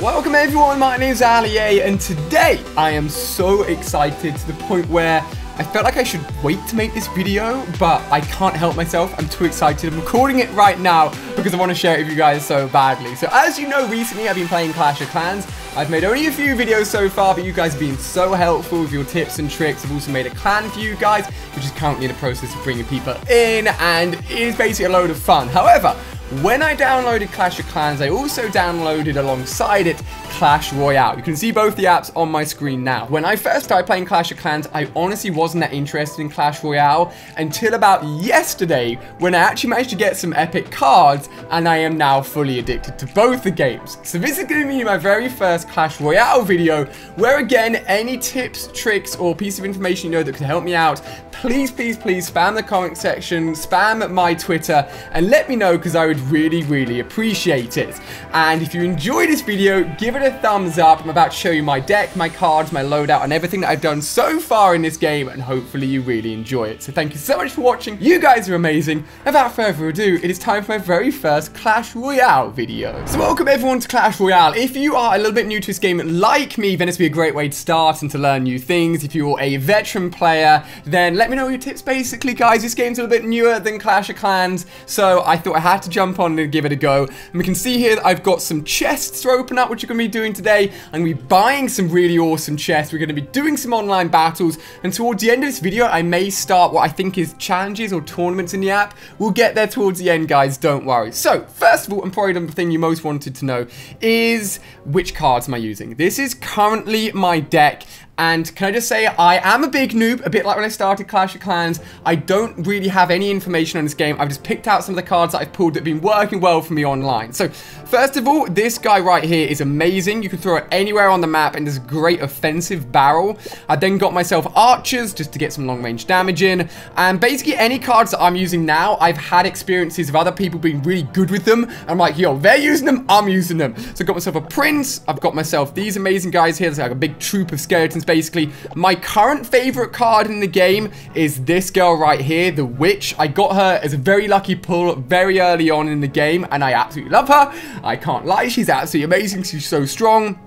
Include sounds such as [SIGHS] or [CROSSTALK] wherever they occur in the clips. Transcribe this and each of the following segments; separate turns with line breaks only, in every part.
Welcome everyone, my name is Ali A, and today I am so excited to the point where I felt like I should wait to make this video, but I can't help myself. I'm too excited. I'm recording it right now because I want to share it with you guys so badly. So as you know, recently I've been playing Clash of Clans. I've made only a few videos so far, but you guys have been so helpful with your tips and tricks. I've also made a clan for you guys, which is currently in the process of bringing people in, and it is basically a load of fun. However, when I downloaded Clash of Clans, I also downloaded alongside it Clash Royale. You can see both the apps on my screen now. When I first started playing Clash of Clans, I honestly wasn't that interested in Clash Royale until about yesterday when I actually managed to get some epic cards and I am now fully addicted to both the games. So this is going to be my very first Clash Royale video where again, any tips, tricks or piece of information you know that could help me out, please, please, please spam the comment section, spam my Twitter and let me know because I would really, really appreciate it. And if you enjoyed this video, give it a thumbs up. I'm about to show you my deck, my cards, my loadout, and everything that I've done so far in this game, and hopefully you really enjoy it. So thank you so much for watching. You guys are amazing. Without further ado, it is time for my very first Clash Royale video. So welcome everyone to Clash Royale. If you are a little bit new to this game like me, then this would be a great way to start and to learn new things. If you're a veteran player, then let me know your tips basically, guys. This game's a little bit newer than Clash of Clans, so I thought I had to jump on and give it a go. And we can see here that I've got some chests to open up, which are going to be doing today. I'm going to be buying some really awesome chests. We're going to be doing some online battles. And towards the end of this video, I may start what I think is challenges or tournaments in the app. We'll get there towards the end, guys. Don't worry. So, first of all, and probably the thing you most wanted to know is which cards am I using? This is currently my deck. And can I just say, I am a big noob, a bit like when I started Clash of Clans. I don't really have any information on this game. I've just picked out some of the cards that I've pulled that have been working well for me online. So, first of all, this guy right here is amazing. You can throw it anywhere on the map and there's a great offensive barrel. I then got myself archers just to get some long range damage in. And basically any cards that I'm using now, I've had experiences of other people being really good with them. I'm like, yo, they're using them, I'm using them. So I got myself a prince. I've got myself these amazing guys here. There's like a big troop of skeletons basically. My current favorite card in the game is this girl right here, the witch. I got her as a very lucky pull very early on in the game, and I absolutely love her. I can't lie, she's absolutely amazing. She's so strong.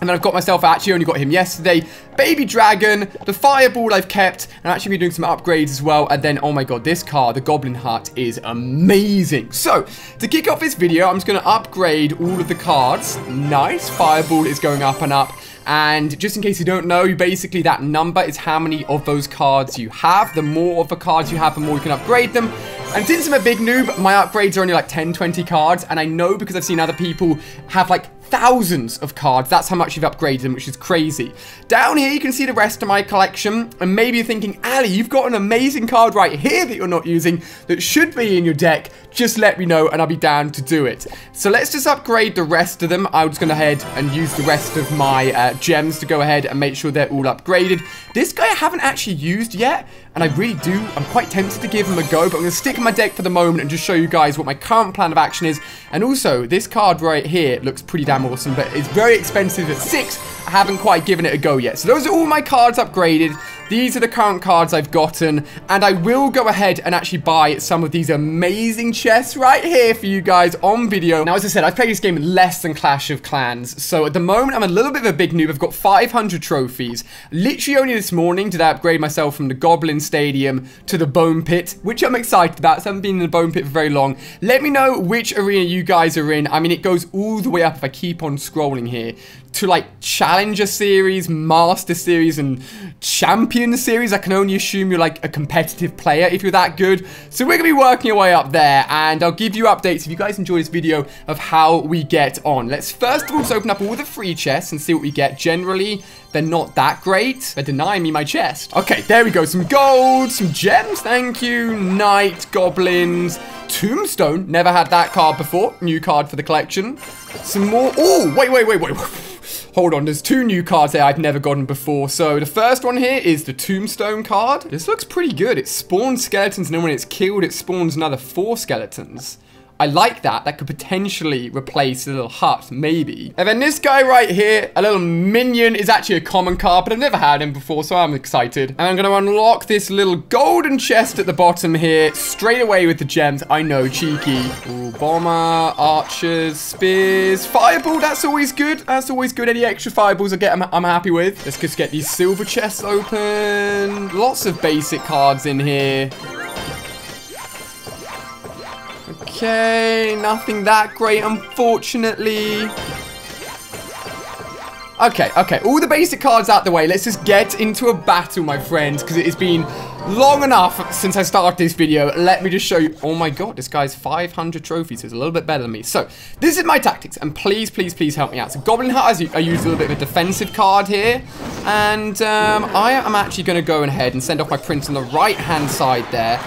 And then I've got myself, actually only got him yesterday, Baby Dragon, the Fireball I've kept, and actually be doing some upgrades as well. And then, oh my god, this card, the Goblin Hut, is amazing. So, to kick off this video, I'm just going to upgrade all of the cards. Nice, Fireball is going up and up. And just in case you don't know, basically that number is how many of those cards you have. The more of the cards you have, the more you can upgrade them. And since I'm a big noob, my upgrades are only like 10, 20 cards. And I know because I've seen other people have like thousands of cards. That's how much you've upgraded them, which is crazy. Down here, you can see the rest of my collection. And maybe you're thinking, Ali, you've got an amazing card right here that you're not using that should be in your deck. Just let me know and I'll be down to do it. So let's just upgrade the rest of them. I was going to head and use the rest of my uh, gems to go ahead and make sure they're all upgraded. This guy I haven't actually used yet. And I really do, I'm quite tempted to give him a go, but I'm going to stick in my deck for the moment and just show you guys what my current plan of action is. And also, this card right here looks pretty damn awesome, but it's very expensive at 6. I haven't quite given it a go yet. So those are all my cards upgraded. These are the current cards I've gotten, and I will go ahead and actually buy some of these amazing chests right here for you guys on video. Now, as I said, I've played this game less than Clash of Clans, so at the moment, I'm a little bit of a big noob. I've got 500 trophies. Literally only this morning did I upgrade myself from the Goblin Stadium to the Bone Pit, which I'm excited about, I haven't been in the Bone Pit for very long. Let me know which arena you guys are in. I mean, it goes all the way up if I keep on scrolling here to like Challenger Series, Master Series, and Champion Series. I can only assume you're like a competitive player if you're that good. So we're going to be working our way up there, and I'll give you updates if you guys enjoy this video of how we get on. Let's first of all just open up all the free chests and see what we get. Generally, they're not that great. They're denying me my chest. Okay, there we go. Some gold, some gems, thank you. Knight, goblins, Tombstone. Never had that card before. New card for the collection. Some more. Oh, wait, wait, wait, wait. [LAUGHS] Hold on, there's two new cards there I've never gotten before. So the first one here is the Tombstone card. This looks pretty good. It spawns skeletons, and then when it's killed, it spawns another four skeletons. I like that. That could potentially replace the little hut, maybe. And then this guy right here, a little minion, is actually a common card, but I've never had him before, so I'm excited. And I'm going to unlock this little golden chest at the bottom here, straight away with the gems. I know, cheeky. Ooh, bomber, archers, spears, fireball. That's always good. That's always good. Any extra fireballs I get, I'm, I'm happy with. Let's just get these silver chests open. Lots of basic cards in here. Okay, nothing that great, unfortunately. Okay, okay, all the basic cards out the way. Let's just get into a battle, my friends, because it has been long enough since I started this video. Let me just show you. Oh my god, this guy's 500 trophies. He's a little bit better than me. So, this is my tactics, and please, please, please help me out. So, Goblin Hut, I use a little bit of a defensive card here, and um, I am actually going to go ahead and send off my Prince on the right-hand side there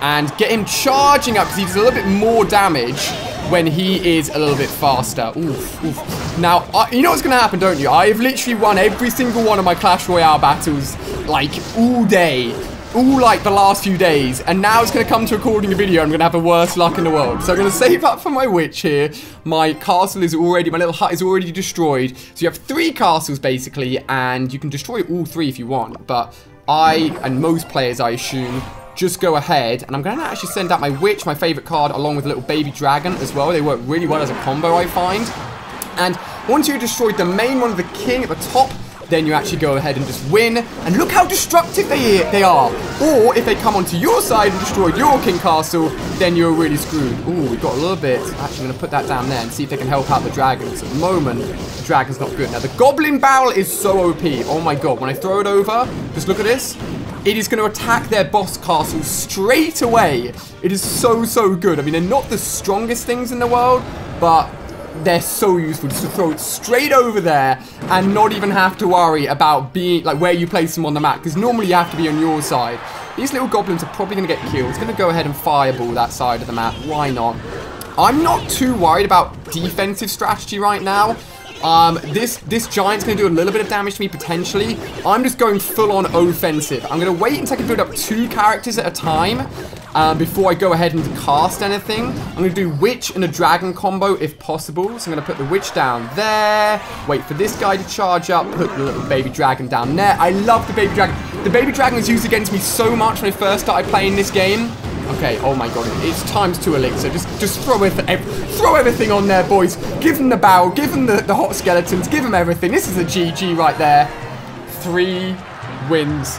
and get him charging up because he does a little bit more damage when he is a little bit faster. Oof, oof. Now, you know what's going to happen, don't you? I have literally won every single one of my Clash Royale battles, like, all day. All, like, the last few days. And now it's going to come to recording a video. I'm going to have the worst luck in the world. So I'm going to save up for my witch here. My castle is already, my little hut is already destroyed. So you have three castles, basically, and you can destroy all three if you want. But I, and most players, I assume, just go ahead and I'm going to actually send out my witch, my favorite card, along with a little baby dragon as well. They work really well as a combo, I find. And once you destroyed the main one of the king at the top, then you actually go ahead and just win. And look how destructive they, they are. Or if they come onto your side and destroy your king castle, then you're really screwed. Ooh, we got a little bit. Actually, I'm going to put that down there and see if they can help out the dragons. At the moment, the dragon's not good. Now, the goblin barrel is so OP. Oh my god, when I throw it over, just look at this. It is going to attack their boss castle straight away. It is so, so good. I mean, they're not the strongest things in the world, but they're so useful just to throw it straight over there and not even have to worry about being like where you place them on the map because normally you have to be on your side. These little goblins are probably going to get killed. It's going to go ahead and fireball that side of the map. Why not? I'm not too worried about defensive strategy right now um, this, this giant's going to do a little bit of damage to me, potentially. I'm just going full-on offensive. I'm going to wait until I can build up two characters at a time um, before I go ahead and cast anything. I'm going to do Witch and a Dragon combo if possible. So I'm going to put the Witch down there. Wait for this guy to charge up. Put the little Baby Dragon down there. I love the Baby Dragon. The Baby Dragon was used against me so much when I first started playing this game. Okay, oh my god, it's times two elixir. Just just throw it, throw everything on there, boys. Give them the bow, give them the, the hot skeletons, give them everything. This is a GG right there. Three wins.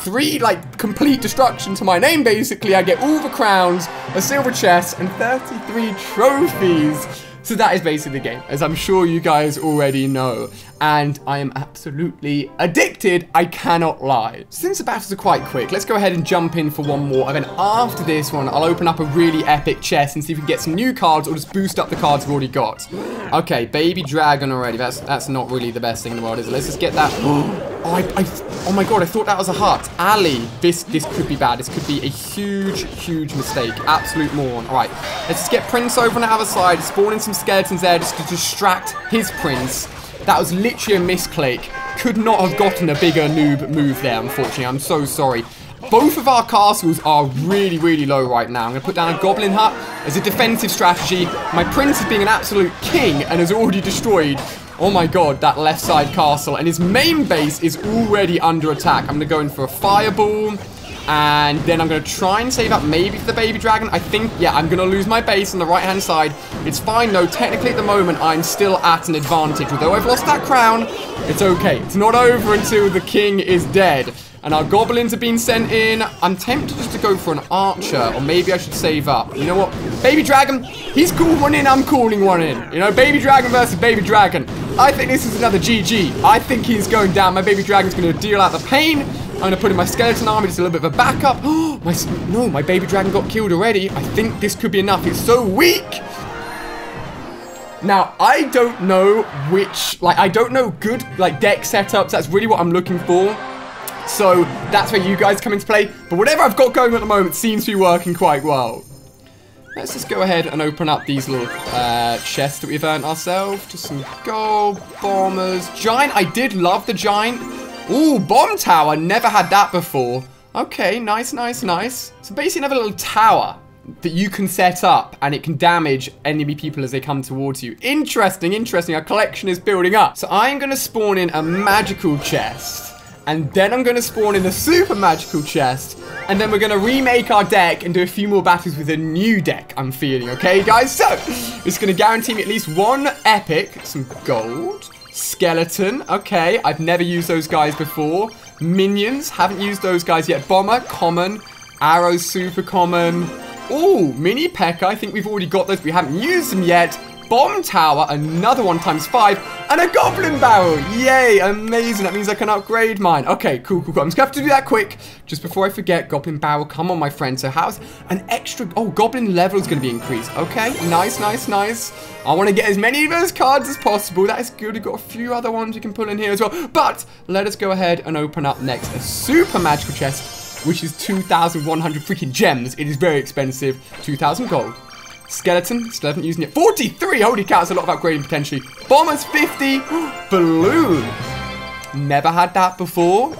Three, like, complete destruction to my name, basically. I get all the crowns, a silver chest, and 33 trophies. So that is basically the game, as I'm sure you guys already know. And I am absolutely addicted, I cannot lie. Since the battles are quite quick, let's go ahead and jump in for one more. And then after this one, I'll open up a really epic chest and see if we can get some new cards or just boost up the cards we've already got. Okay, baby dragon already. That's that's not really the best thing in the world, is it? Let's just get that. Oh, [GASPS] I, I, oh my god, I thought that was a heart. Ali, this this could be bad. This could be a huge, huge mistake. Absolute moron. All right, let's just get Prince over on the other side, spawn in some skeletons there just to distract his Prince. That was literally a misclick. Could not have gotten a bigger noob move there, unfortunately. I'm so sorry. Both of our castles are really, really low right now. I'm going to put down a Goblin Hut as a defensive strategy. My Prince is being an absolute king and has already destroyed Oh my god, that left side castle. And his main base is already under attack. I'm going to go in for a fireball. And then I'm going to try and save up maybe for the baby dragon. I think, yeah, I'm going to lose my base on the right-hand side. It's fine, though. Technically, at the moment, I'm still at an advantage. Although I've lost that crown, it's okay. It's not over until the king is dead. And our goblins have been sent in. I'm tempted just to go for an archer. Or maybe I should save up. You know what? Baby dragon, he's calling one in. I'm calling one in. You know, baby dragon versus baby dragon. I think this is another GG. I think he's going down. My baby dragon's going to deal out the pain. I'm going to put in my skeleton army just a little bit of a backup. [GASPS] My, no, my baby dragon got killed already. I think this could be enough. It's so weak. Now, I don't know which, like, I don't know good, like, deck setups. That's really what I'm looking for. So, that's where you guys come into play. But whatever I've got going at the moment seems to be working quite well. Let's just go ahead and open up these little uh, chests that we've earned ourselves. Just some gold, bombers, giant. I did love the giant. Ooh, bomb tower. Never had that before. Okay, nice, nice, nice. So basically another little tower. that you can set up and it can damage enemy people as they come towards you. Interesting, interesting. Our collection is building up. So I am going to spawn in a magical chest. And then I'm going to spawn in a super magical chest. And then we're going to remake our deck and do a few more battles with a new deck, I'm feeling. Okay, guys? [LAUGHS] So, it's going to guarantee me at least one epic, some gold, skeleton. Okay, I've never used those guys before. Minions, haven't used those guys yet. Bomber, common. Arrow, super common. Oh, mini P.E.K.K.A. I think we've already got those. We haven't used them yet. Bomb Tower, another one times five, and a Goblin Barrel. Yay, amazing. That means I can upgrade mine. Okay, cool, cool, cool. I'm just to have to do that quick. Just before I forget, Goblin Barrel, come on, my friend. So how's an extra... Oh, Goblin level is to be increased. Okay, nice, nice, nice. I want to get as many of those cards as possible. That is good. We've got a few other ones we can pull in here as well. But let us go ahead and open up next a super magical chest which is 2,100 freaking gems. It is very expensive. 2,000 gold. Skeleton, still haven't used it. 43! Holy cow, that's a lot of upgrading potentially. Bombers, 50. [GASPS] Balloon. Never had that before.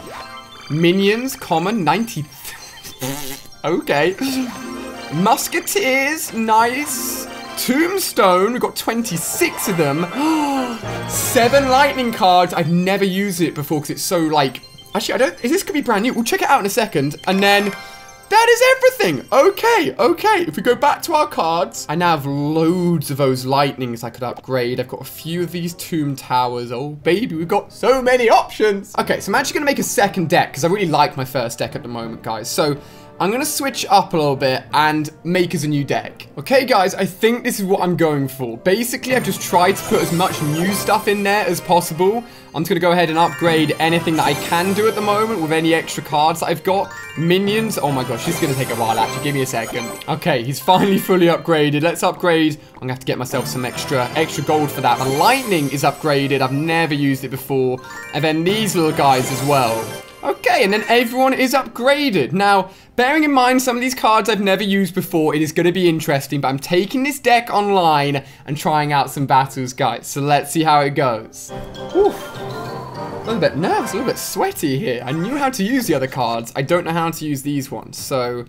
Minions, common, 90. [LAUGHS] okay. Musketeers, nice. Tombstone, we've got 26 of them. [GASPS] Seven lightning cards. I've never used it before because it's so, like, Actually, I don't... Is this could be brand new? We'll check it out in a second. And then... That is everything. Okay, okay. If we go back to our cards, I now have loads of those lightnings I could upgrade. I've got a few of these tomb towers. Oh, baby, we've got so many options. Okay, so I'm actually going to make a second deck because I really like my first deck at the moment, guys. So I'm going to switch up a little bit and make us a new deck. Okay, guys, I think this is what I'm going for. Basically, I've just tried to put as much new stuff in there as possible. I'm just going to go ahead and upgrade anything that I can do at the moment with any extra cards that I've got. Minions. Oh my gosh, this is going to take a while, actually. Give me a second. Okay, he's finally [LAUGHS] fully upgraded. Let's upgrade. I'm going to have to get myself some extra extra gold for that. The lightning is upgraded. I've never used it before. And then these little guys as well. Okay, and then everyone is upgraded. Now, bearing in mind some of these cards I've never used before, it is going to be interesting, but I'm taking this deck online and trying out some battles, guys. So let's see how it goes. Whew. A little bit nervous, a little bit sweaty here. I knew how to use the other cards. I don't know how to use these ones. So,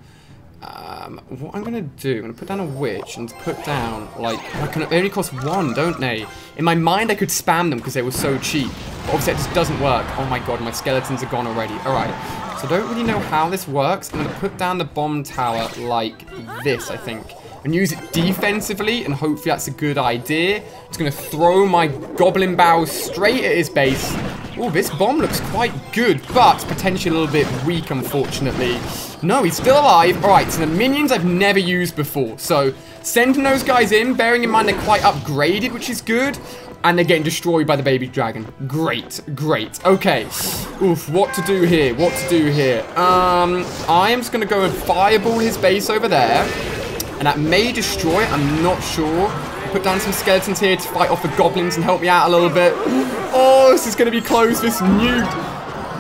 um, what I'm going to do, I'm going to put down a witch and put down, like, I can, they only cost one, don't they? In my mind, I could spam them because they were so cheap. But obviously, it just doesn't work. Oh my god, my skeletons are gone already. All right, so I don't really know how this works. I'm going to put down the bomb tower like this, I think. And use it defensively, and hopefully that's a good idea. Just going to throw my goblin barrel straight at his base. Oh, this bomb looks quite good, but potentially a little bit weak, unfortunately. No, he's still alive. All right, so the minions I've never used before. So sending those guys in, bearing in mind they're quite upgraded, which is good. And they're getting destroyed by the baby dragon. Great, great. Okay. Oof, what to do here? What to do here? Um, I am just going to go and fireball his base over there. And that may destroy it. I'm not sure. Put down some skeletons here to fight off the goblins and help me out a little bit. Oh, this is going to be close. This nuke.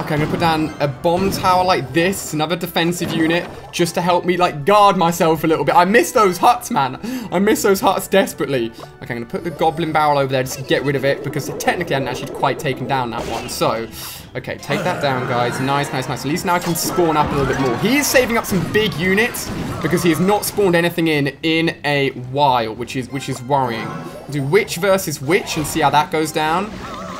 Okay, I'm going to put down a bomb tower like this. Another defensive unit just to help me, like, guard myself a little bit. I miss those huts, man. I miss those huts desperately. Okay, I'm going to put the goblin barrel over there just to get rid of it because technically I hadn't actually quite taken down that one. So, okay, take that down, guys. Nice, nice, nice. At least now I can spawn up a little bit more. He is saving up some big units because he has not spawned anything in in a while, which is which is worrying. do witch versus witch and see how that goes down.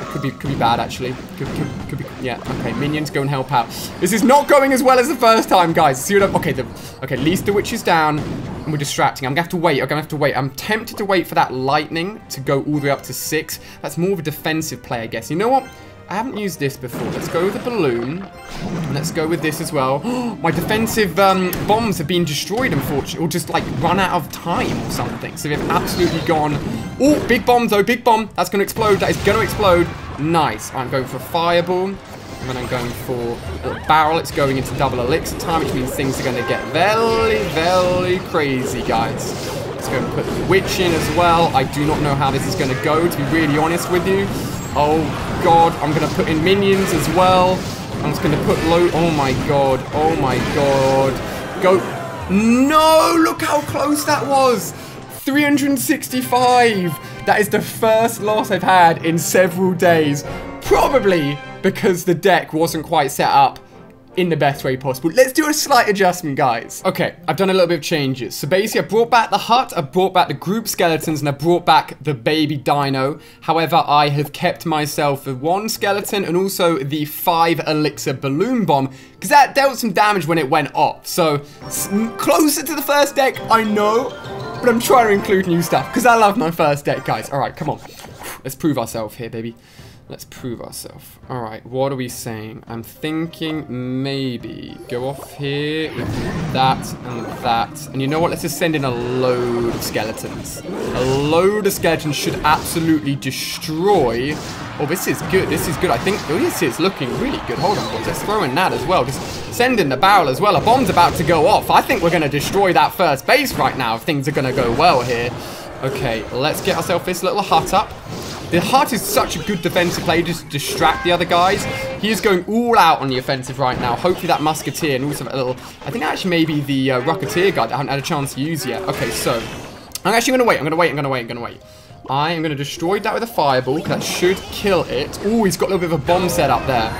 It could be could be bad actually. Could, could, could be yeah. Okay, minions go and help out. This is not going as well as the first time, guys. See what I'm, okay? The, okay, at least the witch is down, and we're distracting. I'm gonna have to wait. I'm gonna have to wait. I'm tempted to wait for that lightning to go all the way up to six. That's more of a defensive play, I guess. You know what? I haven't used this before. Let's go with the balloon. Let's go with this as well. [GASPS] My defensive um, bombs have been destroyed, unfortunately. Or just, like, run out of time or something. So they've absolutely gone... Oh, big bomb, though. Big bomb. That's going to explode. That is going to explode. Nice. I'm going for fireball. And then I'm going for barrel. It's going into double elixir time, which means things are going to get very, very crazy, guys. Let's go and put the witch in as well. I do not know how this is going to go, to be really honest with you. Oh, God. I'm going to put in minions as well. I'm just going to put low... Oh, my God. Oh, my God. Go... No! Look how close that was! 365! That is the first loss I've had in several days. Probably because the deck wasn't quite set up in the best way possible. Let's do a slight adjustment, guys. Okay, I've done a little bit of changes. So basically, I brought back the hut, I brought back the group skeletons, and I brought back the baby dino. However, I have kept myself the one skeleton and also the five elixir balloon bomb, because that dealt some damage when it went off. So, closer to the first deck, I know, but I'm trying to include new stuff, because I love my first deck, guys. All right, come on. Let's prove ourselves here, baby. Let's prove ourselves. Alright, what are we saying? I'm thinking maybe go off here with that and that. And you know what? Let's just send in a load of skeletons. A load of skeletons should absolutely destroy... Oh, this is good. This is good. I think... Oh, this is looking really good. Hold on, boys. Let's throw in that as well. Just send in the barrel as well. A bomb's about to go off. I think we're going to destroy that first base right now if things are going to go well here. Okay, let's get ourselves this little hut up. The Hut is such a good defensive play just to distract the other guys. He is going all out on the offensive right now. Hopefully that Musketeer and also a little... I think actually maybe the uh, Rocketeer guy that I haven't had a chance to use yet. Okay, so... I'm actually going to wait. I'm going to wait. I'm going to wait. I'm going to wait. I am going to destroy that with a fireball. That should kill it. Oh, he's got a little bit of a bomb set up there.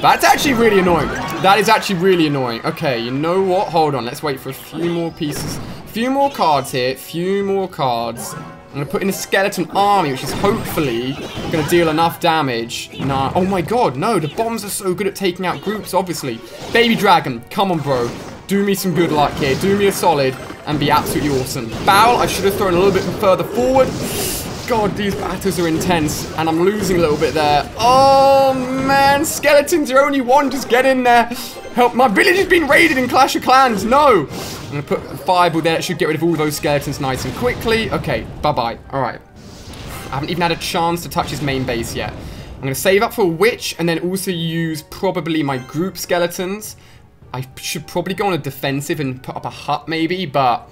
That's actually really annoying. That is actually really annoying. Okay, you know what? Hold on. Let's wait for a few more pieces. A few more cards here. Few more cards. I'm going to put in a skeleton army, which is hopefully going to deal enough damage. Nah. Oh my god, no. The bombs are so good at taking out groups, obviously. Baby Dragon, come on, bro. Do me some good luck here. Do me a solid and be absolutely awesome. Bowl, I should have thrown a little bit further forward. God, these battles are intense, and I'm losing a little bit there. Oh, man. Skeletons, you're only one. Just get in there. Help. My village has been raided in Clash of Clans. No. I'm going to put a fireball there. That should get rid of all those skeletons nice and quickly. Okay, bye-bye. All right. I haven't even had a chance to touch his main base yet. I'm going to save up for a witch and then also use probably my group skeletons. I should probably go on a defensive and put up a hut maybe, but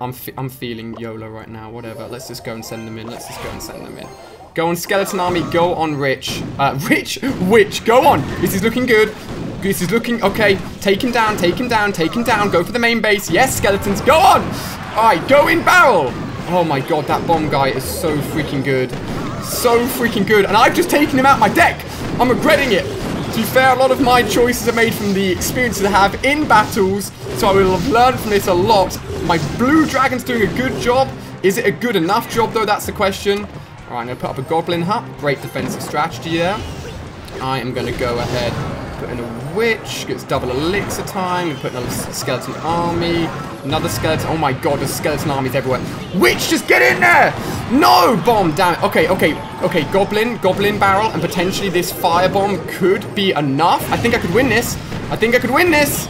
I'm, fe I'm feeling YOLO right now. Whatever. Let's just go and send them in. Let's just go and send them in. Go on Skeleton Army. Go on Rich. Uh, [LAUGHS] Rich? Witch. Go on. This is looking good. This is looking... Okay. Take him down. Take him down. Take him down. Go for the main base. Yes, Skeletons. Go on. All right. Go in barrel. Oh, my God. That bomb guy is so freaking good. So freaking good. And I've just taken him out my deck. I'm regretting it. To be fair, a lot of my choices are made from the experiences I have in battles, so I will have learned from this a lot. My blue dragon's doing a good job. Is it a good enough job, though? That's the question. All right, I'm going to put up a goblin hut. Great defensive strategy there. I am going to go ahead put in a witch, gets double elixir time, and put another skeleton army, another skeleton, oh my god, there's skeleton armies everywhere. Witch, just get in there! No! Bomb, damn it. Okay, okay, okay, goblin, goblin barrel, and potentially this firebomb could be enough. I think I could win this. I think I could win this.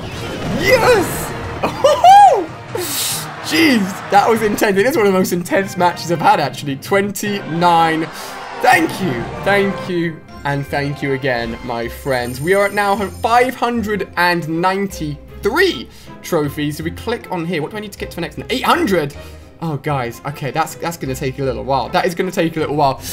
Yes! [LAUGHS] Jeez, that was intense. It is one of the most intense matches I've had, actually. 29. Thank you. Thank you and thank you again, my friends. We are at now 593 trophies. So we click on here. What do I need to get to the next one? 800! Oh, guys. Okay, that's, that's going to take a little while. That is going to take a little while. [SIGHS]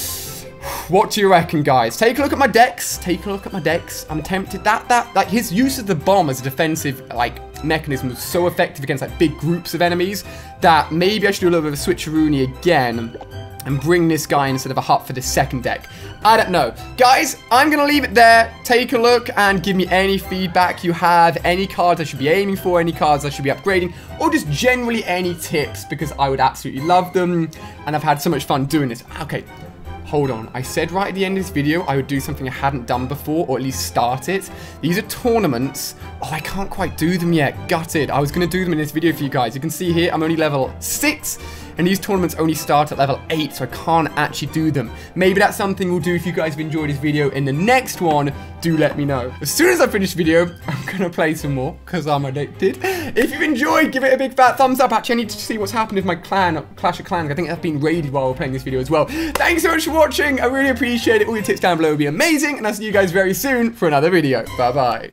What do you reckon, guys? Take a look at my decks. Take a look at my decks. I'm tempted. That, that, like, his use of the bomb as a defensive, like, mechanism was so effective against, like, big groups of enemies that maybe I should do a little bit of a switcheroony again and bring this guy instead of a hut for the second deck. I don't know. Guys, I'm going to leave it there. Take a look and give me any feedback you have, any cards I should be aiming for, any cards I should be upgrading, or just generally any tips because I would absolutely love them and I've had so much fun doing this. Okay, hold on. I said right at the end of this video I would do something I hadn't done before, or at least start it. These are tournaments. Oh, I can't quite do them yet. Gutted. I was going to do them in this video for you guys. You can see here, I'm only level 6. And these tournaments only start at level 8, so I can't actually do them. Maybe that's something we'll do if you guys have enjoyed this video. In the next one, do let me know. As soon as I finish video, [LAUGHS] I'm going to play some more, because I'm addicted. If you've enjoyed, give it a big fat thumbs up. Actually, I need to see what's happened with my clan, Clash of Clans. I think I've been raided while we're playing this video as well. Thanks so much for watching. I really appreciate it. All your tips down below would be amazing. And I'll see you guys very soon for another video. Bye-bye.